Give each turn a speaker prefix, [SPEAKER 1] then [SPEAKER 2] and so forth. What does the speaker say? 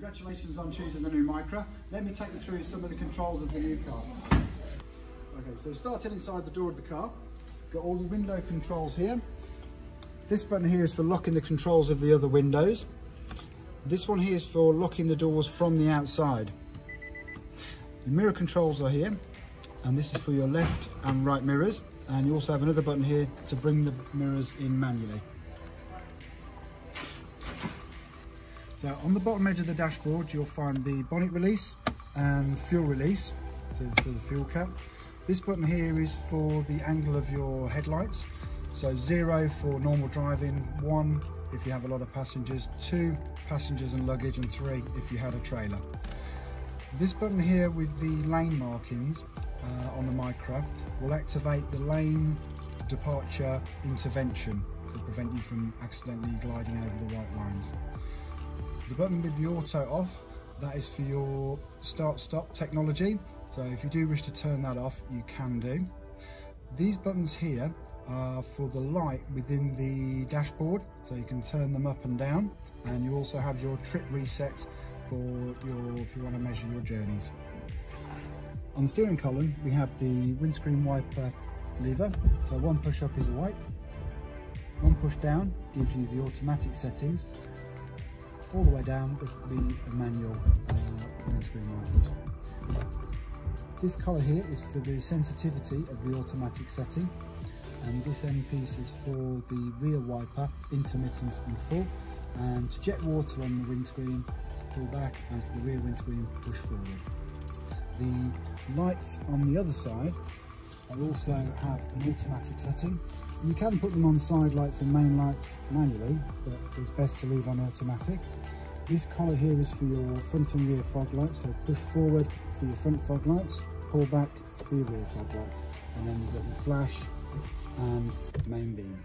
[SPEAKER 1] Congratulations on choosing the new Micra. Let me take you through some of the controls of the new car. Okay, so starting inside the door of the car, got all the window controls here. This button here is for locking the controls of the other windows. This one here is for locking the doors from the outside. The mirror controls are here, and this is for your left and right mirrors. And you also have another button here to bring the mirrors in manually. So on the bottom edge of the dashboard, you'll find the bonnet release and fuel release to, to the fuel cap. This button here is for the angle of your headlights. So zero for normal driving, one if you have a lot of passengers, two passengers and luggage, and three if you had a trailer. This button here with the lane markings uh, on the Micra will activate the lane departure intervention to prevent you from accidentally gliding over the white lines. The button with the auto off, that is for your start stop technology. So if you do wish to turn that off, you can do. These buttons here are for the light within the dashboard, so you can turn them up and down. And you also have your trip reset for your, if you want to measure your journeys. On the steering column, we have the windscreen wiper lever. So one push up is a wipe, one push down gives you the automatic settings, all the way down be a manual uh, windscreen wipers. This colour here is for the sensitivity of the automatic setting and this end piece is for the rear wiper, intermittent and full and to jet water on the windscreen, pull back and the rear windscreen, push forward. The lights on the other side also have an automatic setting you can put them on side lights and main lights manually, but it's best to leave on automatic. This collar here is for your front and rear fog lights, so push forward for your front fog lights, pull back for your rear fog lights, and then you've got your flash and main beam.